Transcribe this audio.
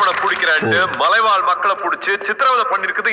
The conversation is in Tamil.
ஐயப்பனை பிடிக்கிறான்ட்டு மலைவாழ் மக்களை பிடிச்சி சித்திரவதை பண்ணிருக்குது